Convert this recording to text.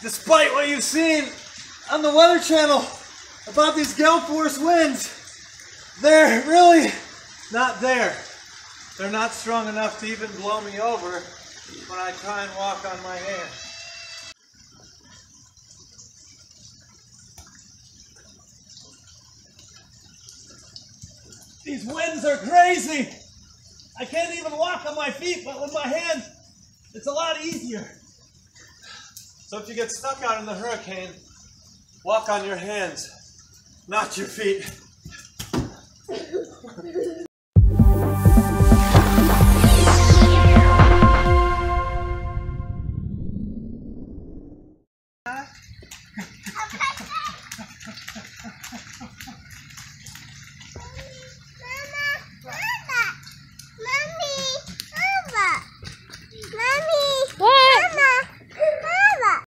Despite what you've seen on the Weather Channel about these gale force winds, they're really not there. They're not strong enough to even blow me over when I try and walk on my hands. These winds are crazy. I can't even walk on my feet, but with my hands, it's a lot easier. So if you get stuck out in the hurricane, walk on your hands, not your feet.